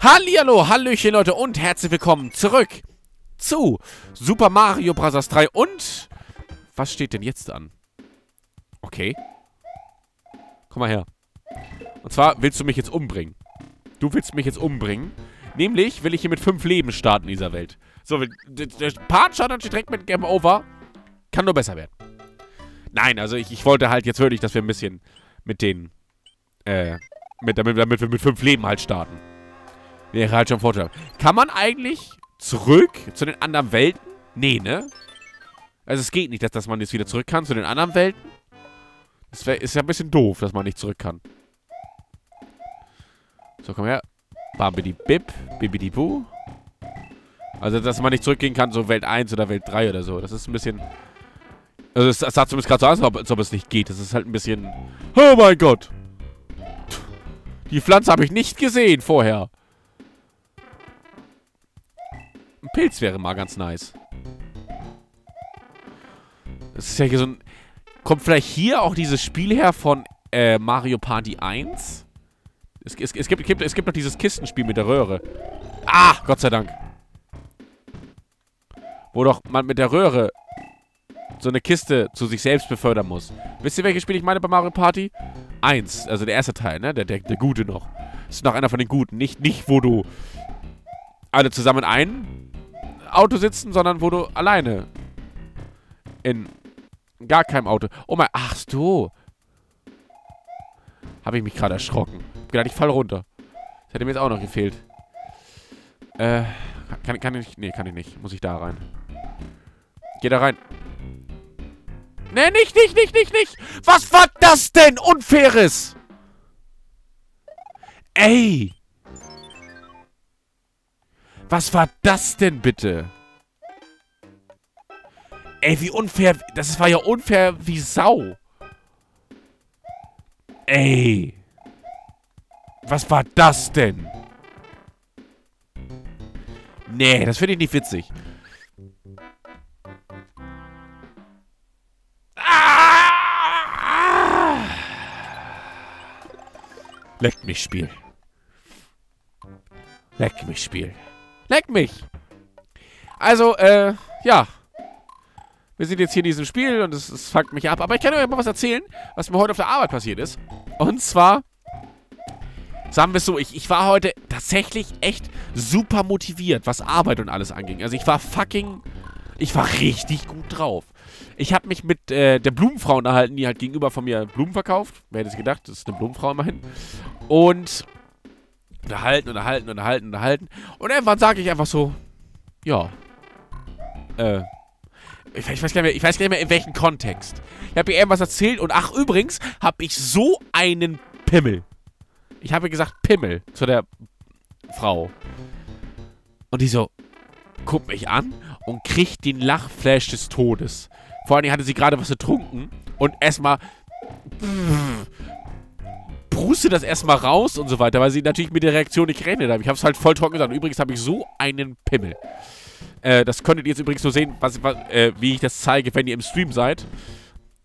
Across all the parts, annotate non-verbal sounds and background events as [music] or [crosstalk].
Hallihallo, Hallöchen Leute und herzlich willkommen zurück zu Super Mario Bros. 3 und was steht denn jetzt an? Okay. Komm mal her. Und zwar willst du mich jetzt umbringen. Du willst mich jetzt umbringen. Nämlich will ich hier mit fünf Leben starten in dieser Welt. So, der Part startet direkt mit Game Over. Kann nur besser werden. Nein, also ich, ich wollte halt jetzt wirklich, dass wir ein bisschen mit den, äh, mit, damit, damit wir mit fünf Leben halt starten. Wäre halt schon Vorteil. Kann man eigentlich zurück zu den anderen Welten? Nee, ne? Also es geht nicht, dass, dass man jetzt wieder zurück kann zu den anderen Welten. Das wär, ist ja ein bisschen doof, dass man nicht zurück kann. So, komm her. Bambidi Bip, Bibidi Bu. Also, dass man nicht zurückgehen kann, so Welt 1 oder Welt 3 oder so. Das ist ein bisschen... Also, es sah zumindest gerade so aus, als ob es nicht geht. Das ist halt ein bisschen... Oh mein Gott! Die Pflanze habe ich nicht gesehen vorher. Ein Pilz wäre mal ganz nice. Das ist ja hier so ein... Kommt vielleicht hier auch dieses Spiel her von äh, Mario Party 1? Es, es, es, gibt, es, gibt, es gibt noch dieses Kistenspiel mit der Röhre. Ah, Gott sei Dank. Wo doch man mit der Röhre so eine Kiste zu sich selbst befördern muss. Wisst ihr, welches Spiel ich meine bei Mario Party? Eins, also der erste Teil, ne? Der, der, der gute noch. Das ist noch einer von den guten. Nicht, nicht, wo du alle zusammen ein Auto sitzen, sondern wo du alleine in gar keinem Auto. Oh mein, ach so. Habe ich mich gerade erschrocken. Hab gedacht, ich fall runter. Das hätte mir jetzt auch noch gefehlt. Äh, kann, kann ich, nee, kann ich nicht. Muss ich da rein. Geh da rein. Nee, nicht, nicht, nicht, nicht, nicht. Was war das denn? Unfaires. Ey. Was war das denn bitte? Ey, wie unfair. Das war ja unfair wie Sau. Ey. Was war das denn? Nee, das finde ich nicht witzig. Ah! Leck mich, Spiel. Leck mich, Spiel. Leck mich! Also, äh, ja. Wir sind jetzt hier in diesem Spiel und es, es fuckt mich ab. Aber ich kann euch mal was erzählen, was mir heute auf der Arbeit passiert ist. Und zwar, sagen wir es so, ich, ich war heute tatsächlich echt super motiviert, was Arbeit und alles anging. Also ich war fucking, ich war richtig gut drauf. Ich habe mich mit äh, der Blumenfrau unterhalten, die halt gegenüber von mir Blumen verkauft. Wer hätte es gedacht, das ist eine Blumenfrau immerhin. Und unterhalten, unterhalten, unterhalten, unterhalten. Und irgendwann sage ich einfach so, ja, äh, ich, ich, weiß gar nicht mehr, ich weiß gar nicht mehr in welchem Kontext. Ich habe ihr irgendwas erzählt und ach, übrigens habe ich so einen Pimmel. Ich habe gesagt Pimmel zu der Frau. Und die so, guckt mich an und kriegt den Lachflash des Todes. Vor allem hatte sie gerade was getrunken und erstmal pruste das erstmal raus und so weiter, weil sie natürlich mit der Reaktion nicht gerechnet haben. Ich habe es halt voll trocken gesagt. übrigens habe ich so einen Pimmel. Äh, das könntet ihr jetzt übrigens nur sehen, was, was, äh, wie ich das zeige, wenn ihr im Stream seid.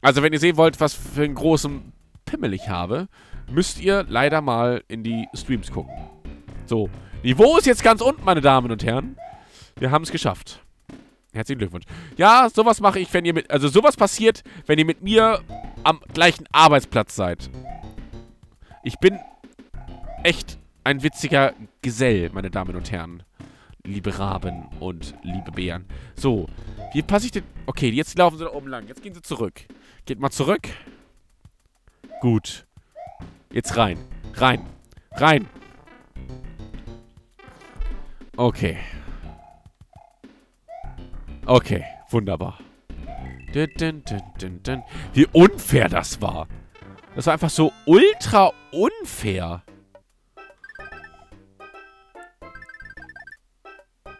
Also, wenn ihr sehen wollt, was für einen großen Pimmel ich habe, müsst ihr leider mal in die Streams gucken. So. Niveau ist jetzt ganz unten, meine Damen und Herren. Wir haben es geschafft. Herzlichen Glückwunsch. Ja, sowas mache ich, wenn ihr mit... Also sowas passiert, wenn ihr mit mir am gleichen Arbeitsplatz seid. Ich bin echt ein witziger Gesell, meine Damen und Herren. Liebe Raben und liebe Bären. So, wie passe ich denn... Okay, jetzt laufen sie da oben lang. Jetzt gehen sie zurück. Geht mal zurück. Gut. Jetzt rein. Rein. Rein. Okay. Okay, wunderbar. Wie unfair das war. Das war einfach so ultra unfair.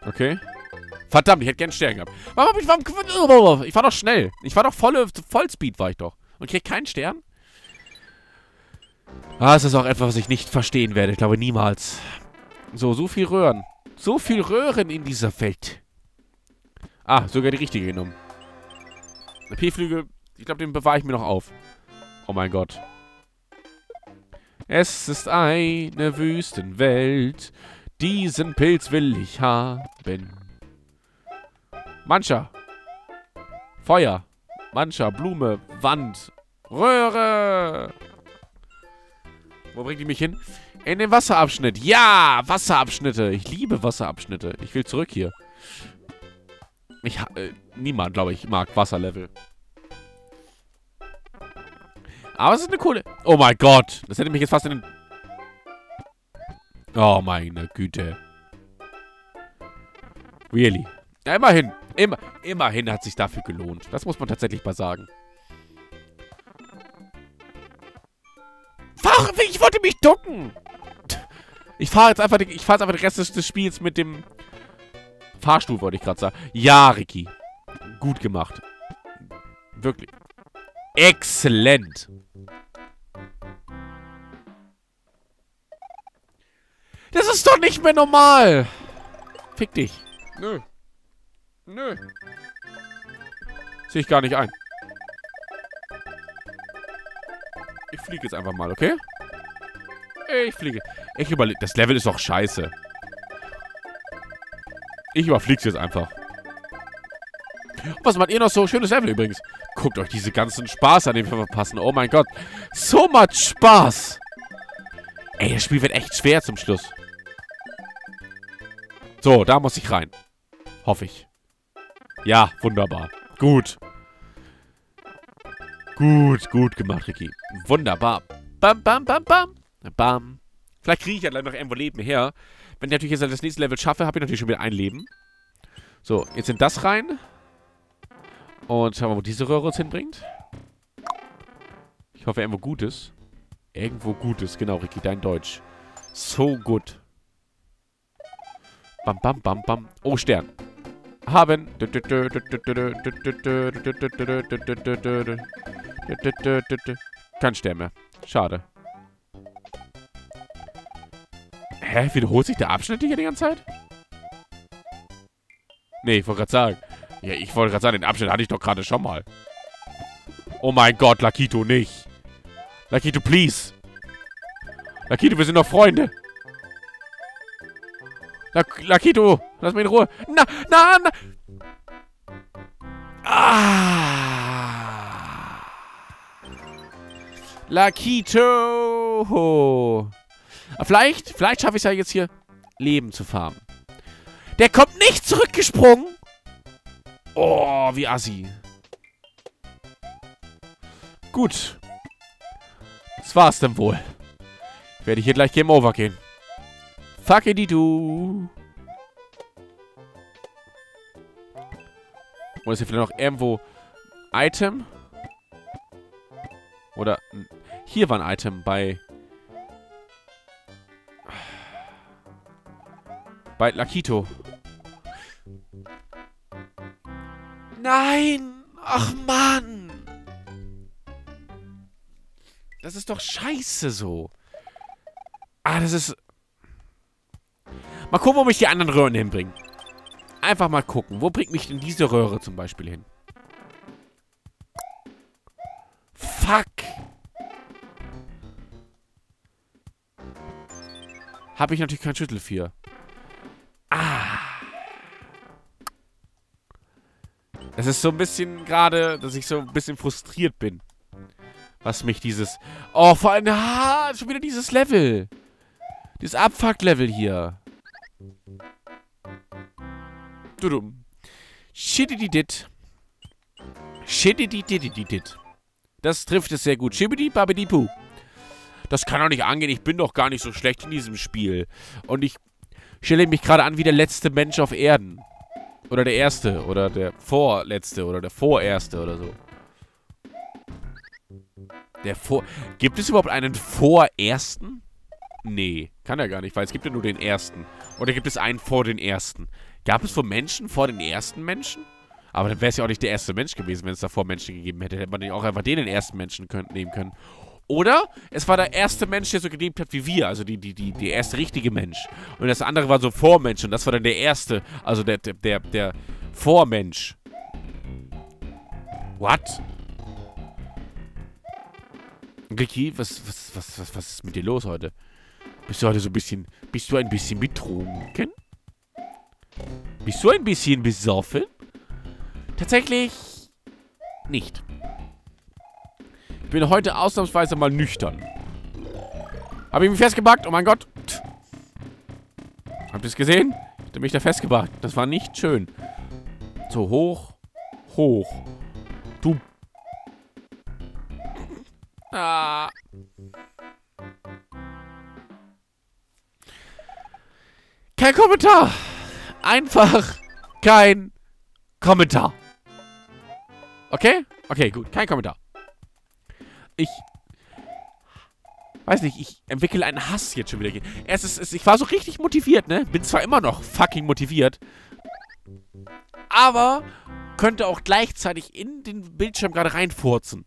Okay. Verdammt, ich hätte gern Stern gehabt. Warum ich... Warum, ich war doch schnell. Ich war doch volle... Vollspeed war ich doch. Und krieg keinen Stern? Ah, es ist auch etwas, was ich nicht verstehen werde. Ich glaube niemals. So, so viel Röhren. So viel Röhren in dieser Welt. Ah, sogar die richtige genommen. P-Flügel, ich glaube, den bewahre ich mir noch auf. Oh mein Gott. Es ist eine Wüstenwelt. Diesen Pilz will ich haben. Mancher. Feuer. Mancher. Blume. Wand. Röhre. Wo bringt die mich hin? In den Wasserabschnitt. Ja, Wasserabschnitte. Ich liebe Wasserabschnitte. Ich will zurück hier. Ich, äh, niemand, glaube ich, mag Wasserlevel. Aber es ist eine coole... Oh mein Gott. Das hätte mich jetzt fast in den... Oh, meine Güte. Really. Ja, immerhin. Immer, immerhin hat sich dafür gelohnt. Das muss man tatsächlich mal sagen. Fahr, ich wollte mich ducken. Ich fahre jetzt einfach, ich fahre einfach den Rest des, des Spiels mit dem Fahrstuhl, wollte ich gerade sagen. Ja, Ricky. Gut gemacht. Wirklich. Exzellent. Das ist doch nicht mehr normal. Fick dich. Nö. Nö. Sehe ich gar nicht ein. Ich fliege jetzt einfach mal, okay? Ich fliege. Ich überlege. Das Level ist doch scheiße. Ich überflieg's jetzt einfach. Was macht ihr noch so? Schönes Level übrigens. Guckt euch diese ganzen Spaß an, den wir verpassen. Oh mein Gott. So much Spaß. Ey, das Spiel wird echt schwer zum Schluss. So, da muss ich rein. Hoffe ich. Ja, wunderbar. Gut. Gut, gut gemacht, Ricky. Wunderbar. Bam, bam, bam, bam. Bam. Vielleicht kriege ich ja gleich noch irgendwo Leben her. Wenn ich natürlich jetzt das nächste Level schaffe, habe ich natürlich schon wieder ein Leben. So, jetzt in das rein. Und schauen wir, wo diese Röhre uns hinbringt. Ich hoffe, irgendwo Gutes. Irgendwo Gutes. Genau, Ricky, dein Deutsch. So gut. Bam, bam, bam, bam. Oh, Stern. Haben. Kein Stern mehr. Schade. Hä? Wiederholt sich der Abschnitt hier die ganze Zeit? Nee, ich wollte gerade sagen. Ja, ich wollte gerade sagen, den Abschnitt hatte ich doch gerade schon mal. Oh mein Gott, Lakito, nicht. Lakito, please. Lakito, wir sind doch Freunde. Lakito, lass mich in Ruhe. Na, na, na. Ah. Lakito. Vielleicht, vielleicht schaffe ich es ja jetzt hier, Leben zu farmen. Der kommt nicht zurückgesprungen. Oh, wie assi. Gut. Das war's dann wohl. Werde ich hier gleich Game Over gehen. Fuck it, du. Oder ist hier vielleicht noch irgendwo Item? Oder hier war ein Item bei bei Lakito. Nein! Ach, Mann! Das ist doch scheiße so. Ah, das ist... Mal gucken, wo mich die anderen Röhren hinbringen. Einfach mal gucken. Wo bringt mich denn diese Röhre zum Beispiel hin? Fuck! Habe ich natürlich kein Schüttel für. Es ist so ein bisschen gerade, dass ich so ein bisschen frustriert bin. Was mich dieses... Oh, vor allem... Ah, schon wieder dieses Level. Dieses Abfuck-Level hier. Dudum. Shitty-dit. Das trifft es sehr gut. Shibidi babidi poo. Das kann doch nicht angehen. Ich bin doch gar nicht so schlecht in diesem Spiel. Und ich stelle mich gerade an wie der letzte Mensch auf Erden. Oder der erste. Oder der vorletzte. Oder der vorerste oder so. Der vor... Gibt es überhaupt einen vorersten? Nee, kann er gar nicht, weil es gibt ja nur den ersten. Oder gibt es einen vor den ersten? Gab es vor Menschen vor den ersten Menschen? Aber dann wäre es ja auch nicht der erste Mensch gewesen, wenn es davor Menschen gegeben hätte. Hätte man ja auch einfach den, den ersten Menschen können, nehmen können. Oder es war der erste Mensch, der so gelebt hat wie wir, also die, die, die, der erste richtige Mensch. Und das andere war so Vormensch und das war dann der erste, also der, der, der, der Vormensch. What? Ricky, was, was, was, was, was ist mit dir los heute? Bist du heute so ein bisschen... Bist du ein bisschen betrunken? Bist du ein bisschen besoffen? Tatsächlich nicht. Ich bin heute ausnahmsweise mal nüchtern. Habe ich mich festgebackt? Oh mein Gott. Habt ihr es gesehen? Ich habe mich da festgebackt. Das war nicht schön. So, hoch. Hoch. Ah. Kein Kommentar. Einfach kein Kommentar. Okay? Okay, gut. Kein Kommentar. Ich weiß nicht, ich entwickle einen Hass jetzt schon wieder. Erst ist, ist, ich war so richtig motiviert, ne? Bin zwar immer noch fucking motiviert, aber könnte auch gleichzeitig in den Bildschirm gerade reinfurzen.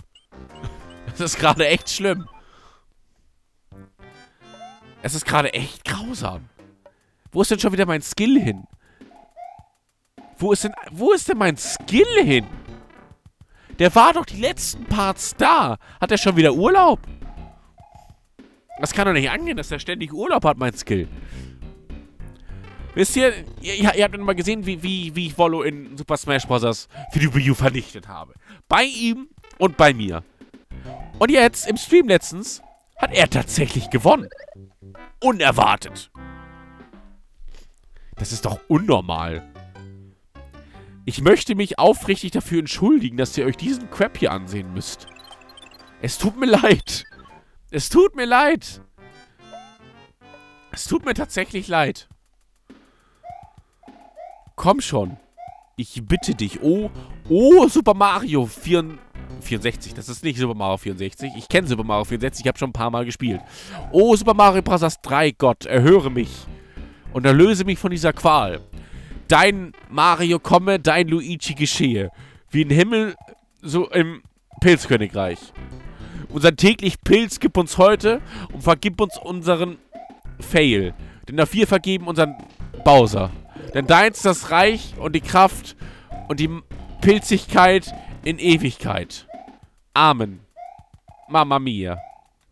[laughs] Das ist gerade echt schlimm. Es ist gerade echt grausam. Wo ist denn schon wieder mein Skill hin? Wo ist denn, wo ist denn mein Skill hin? Der war doch die letzten Parts da. Hat er schon wieder Urlaub? Das kann doch nicht angehen, dass er ständig Urlaub hat, mein Skill. Wisst ihr, ihr, ihr habt mal gesehen, wie, wie, wie ich Wollo in Super Smash Bros. für die Wii U vernichtet habe. Bei ihm und bei mir. Und jetzt, im Stream letztens, hat er tatsächlich gewonnen. Unerwartet. Das ist doch unnormal. Ich möchte mich aufrichtig dafür entschuldigen, dass ihr euch diesen Crap hier ansehen müsst. Es tut mir leid. Es tut mir leid. Es tut mir tatsächlich leid. Komm schon. Ich bitte dich. Oh, oh, Super Mario 64. Das ist nicht Super Mario 64. Ich kenne Super Mario 64. Ich habe schon ein paar Mal gespielt. Oh, Super Mario Bros. 3. Gott, erhöre mich. Und erlöse mich von dieser Qual. Dein Mario komme, dein Luigi geschehe. Wie im Himmel, so im Pilzkönigreich. Unser täglich Pilz gib uns heute und vergib uns unseren Fail. Denn dafür vergeben unseren Bowser. Denn deins das Reich und die Kraft und die Pilzigkeit in Ewigkeit. Amen. Mamma mia.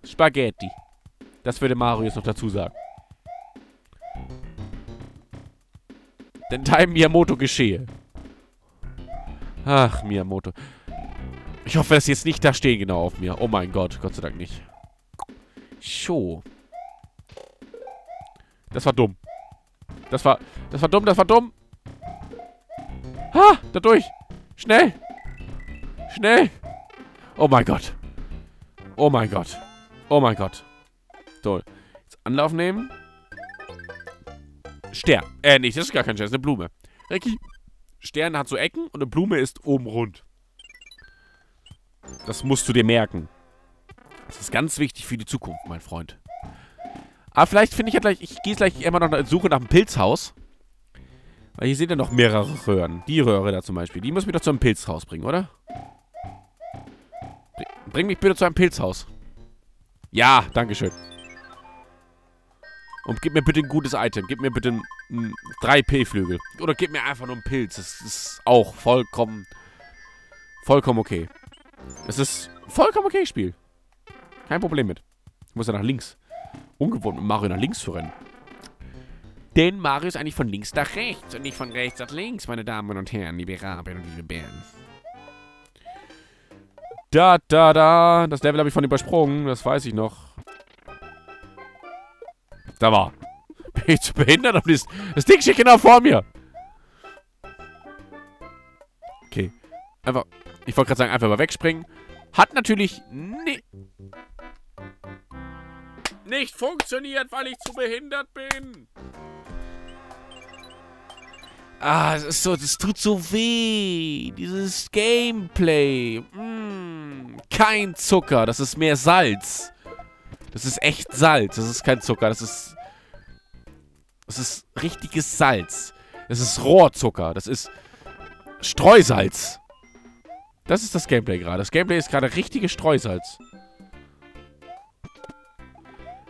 Spaghetti. Das würde Mario jetzt noch dazu sagen. Denn dein Miyamoto geschehe. Ach, Miyamoto. Ich hoffe, dass sie jetzt nicht da stehen genau auf mir. Oh mein Gott, Gott sei Dank nicht. So. Das war dumm. Das war, das war dumm, das war dumm. Ha, da durch. Schnell. Schnell. Oh mein Gott. Oh mein Gott. Oh mein Gott. So, jetzt Anlauf nehmen. Stern. Äh, nicht, das ist gar kein Stern, das ist eine Blume. Ricky, Stern hat so Ecken und eine Blume ist oben rund. Das musst du dir merken. Das ist ganz wichtig für die Zukunft, mein Freund. Aber vielleicht finde ich ja gleich, ich gehe gleich immer noch Suche nach einem Pilzhaus. Weil hier sind ja noch mehrere Röhren. Die Röhre da zum Beispiel. Die müssen wir doch zu einem Pilzhaus bringen, oder? Bring mich bitte zu einem Pilzhaus. Ja, dankeschön. Und gib mir bitte ein gutes Item. Gib mir bitte drei P-Flügel. Oder gib mir einfach nur einen Pilz. Das ist auch vollkommen, vollkommen okay. Es ist vollkommen okay, Spiel. Kein Problem mit. Ich muss ja nach links. Ungewohnt mit Mario nach links zu rennen. Denn Mario ist eigentlich von links nach rechts und nicht von rechts nach links, meine Damen und Herren, liebe Raben und liebe Bären. Da, da, da. Das Level habe ich von übersprungen, das weiß ich noch. Da war. [laughs] Bin ich zu behindert? Das, Ding steht genau vor mir. Okay. Einfach ich wollte gerade sagen, einfach mal wegspringen. Hat natürlich ni nicht funktioniert, weil ich zu behindert bin. Ah, es ist so, das tut so weh. Dieses Gameplay. Mm, kein Zucker, das ist mehr Salz. Das ist echt Salz. Das ist kein Zucker, das ist... Das ist richtiges Salz. Das ist Rohrzucker. Das ist Streusalz. Das ist das Gameplay gerade. Das Gameplay ist gerade richtiges Streusalz.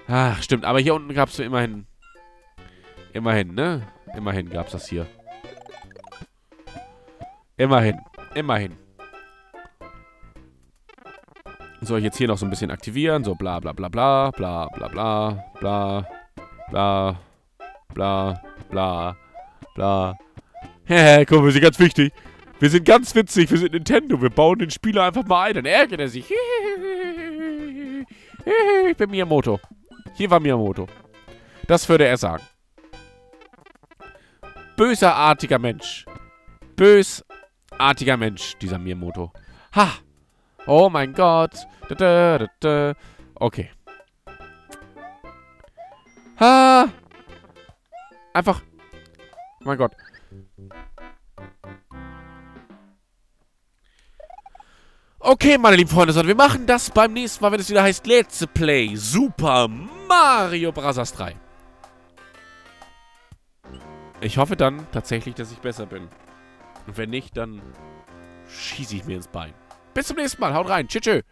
Ach, stimmt. Aber hier unten gab es immerhin... Immerhin, ne? Immerhin gab es das hier. Immerhin. Immerhin. Soll ich jetzt hier noch so ein bisschen aktivieren? So bla bla bla bla bla bla bla bla Bla. Bla. Bla. Bla. Hä, komm, wir sind ganz wichtig. Wir sind ganz witzig, wir sind Nintendo. Wir bauen den Spieler einfach mal ein, dann ärgert er sich. Ich bin Miyamoto. Hier war Miyamoto. Das würde er sagen. Böserartiger Mensch. Bösartiger Mensch, dieser Miyamoto. Ha! Oh mein Gott. Okay. Ha! Einfach. Oh mein Gott. Okay, meine lieben Freunde, wir machen das beim nächsten Mal, wenn es wieder heißt Let's Play Super Mario Bros. 3. Ich hoffe dann tatsächlich, dass ich besser bin. Und wenn nicht, dann schieße ich mir ins Bein. Bis zum nächsten Mal. Haut rein. Tschüss. tschüss.